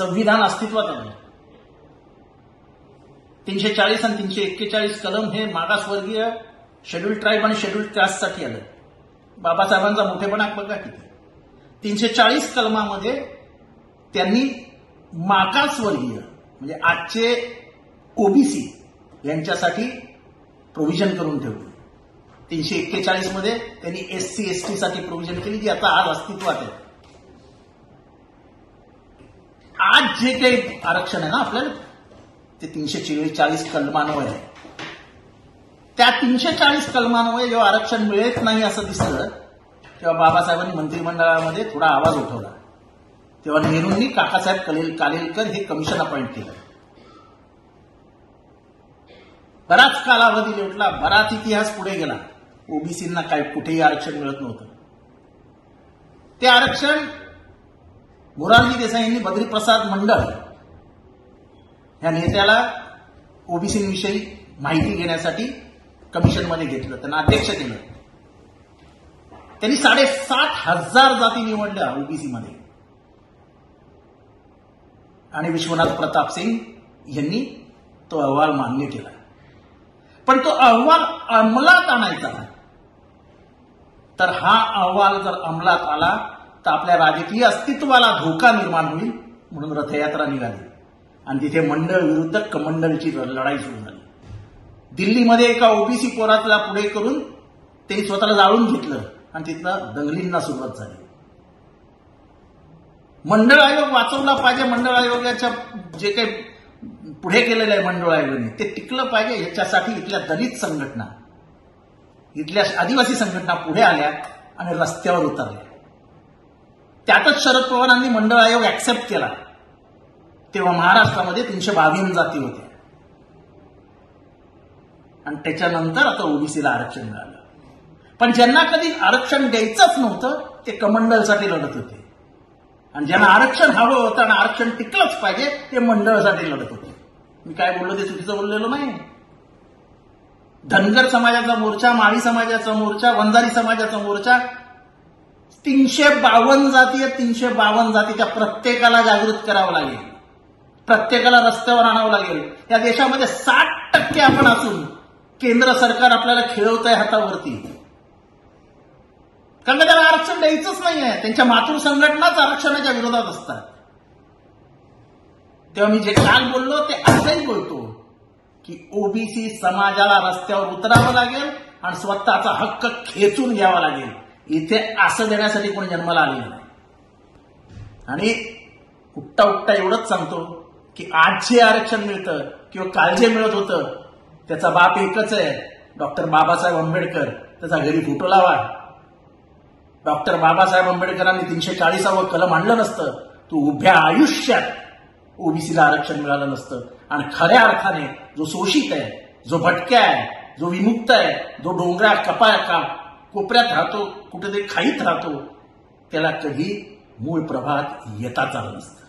संविधान अस्तित्वात आलं तीनशे चाळीस आणि तीनशे एक्केचाळीस कलम हे मागासवर्गीय शेड्यूल ट्राईब आणि शेड्यूल कास्टसाठी आलं बाबासाहेबांचा मोठेपणा बघा किती तीनशे चाळीस कलमामध्ये त्यांनी मागासवर्गीय म्हणजे आजचे ओबीसी यांच्यासाठी प्रोव्हिजन करून ठेवली. तीनशे एक्केचाळीसमध्ये त्यांनी एस सी एस टी साठी प्रोव्हिजन केली जी आता आज अस्तित्वात आहे. आज जे काही आरक्षण आहे ना आपल्याला ते तीनशे चाळीस कलमान्वय आहे. त्या तीनशे चाळीस कलमान्वय जेव्हा आरक्षण मिळत नाही असं दिसलं तेव्हा बाबासाहेबांनी मंत्रिमंडळामध्ये थोडा आवाज उठवला. तेव्हा नेहरूंनी काकासाहेब कलेल कालेलकर हे कमिशन अपॉइंट केलं. बराच कालावधी लोटला बराच इतिहास पुढे गेला. ओबीसींना काय कुठेही आरक्षण मिळत नव्हतं. ते आरक्षण मोरारजी देसाई यांनी बद्रीप्रसाद मंडळ या नेत्याला ओबीसीविषयी माहिती घेण्यासाठी कमिशनमध्ये घेतलं त्यांना अध्यक्ष केलं. त्यांनी साडेसात हजार जाती निवडल्या ओबीसीमध्ये. आणि विश्वनाथ प्रताप सिंग यांनी तो अहवाल मान्य केला. पण तो अहवाल अंमलात आणायचा. तर हा अहवाल जर अंमलात आला तर आपल्या राजकीय अस्तित्वाला धोका निर्माण होईल म्हणून रथयात्रा निघाली. आणि तिथे मंडळ विरुद्ध कमंडळची लढाई सुरू झाली. दिल्लीमध्ये एका ओबीसी पोरातला पुढे करून त्यांनी स्वतःला जाळून घेतलं आणि तिथनं दंगलींना सुरुवात झाली. मंडळ आयोग वाचवला पाहिजे मंडळ आयोगाच्या जे काही पुढे केलेलं आहे मंडळ आयोगाने ते टिकलं पाहिजे याच्यासाठी इथल्या दलित संघटना इथल्या आदिवासी संघटना पुढे आल्या आणि रस्त्यावर उतरल्या. त्यातच शरद पवारांनी मंडळ आयोग ऍक्सेप्ट केला. तेव्हा महाराष्ट्रामध्ये तीनशे बावीस जाती होत्या. आणि त्याच्यानंतर आता ओबीसीला आरक्षण मिळालं. पण ज्यांना कधी आरक्षण द्यायचंच नव्हतं ते कमंडलसाठी लढत होते. आणि ज्यांना आरक्षण हवं होतं आणि आरक्षण टिकलंच पाहिजे ते मंडळासाठी लढत होते. मी काय बोललो ते चुकीचं बोललेलो नाही. धनगर समाजाचा मोर्चा माळी समाजाचा मोर्चा वंजारी समाजाचा मोर्चा तीनशे बावन्न जाती आहेत तीनशे बावन्न जातीच्या प्रत्येकाला जागृत करावं लागेल. प्रत्येकाला रस्त्यावर आणावं लागेल. या देशामध्ये साठ टक्के आपण असून केंद्र सरकार आपल्याला खेळवत आहे हातावरती. कारण त्याला आरक्षण द्यायचंच नाही आहे त्यांच्या मातृ संघटनाच आरक्षणाच्या विरोधात असतात. तेव्हा मी जे काल बोललो ते असंही बोलतो की ओबीसी समाजाला रस्त्यावर उतरावं लागेल आणि स्वतःचा हक्क खेचून घ्यावा लागेल. इथे असं देण्यासाठी कोणी जन्माला आलेलं नाही. आणि उठता उठता एवढंच सांगतो की आज जे आरक्षण मिळतं किंवा काल जे मिळत होतं त्याचा बाप एकच आहे. डॉक्टर बाबासाहेब आंबेडकर त्याचा घरी फोटो लावा. डॉक्टर बाबासाहेब आंबेडकरांनी तीनशे चाळीसावं कलम आणलं नसतं. तू उभ्या आयुष्यात ओबीसीला आरक्षण मिळालं नसतं. आणि खऱ्या अर्थाने जो शोषित आहे जो भटक्या आहे जो विमुक्त आहे जो डोंगरा कपा का कोपऱ्यात राहतो कुठेतरी खाईत राहतो त्याला कधी मूळ प्रभात येताच आलं नसतं.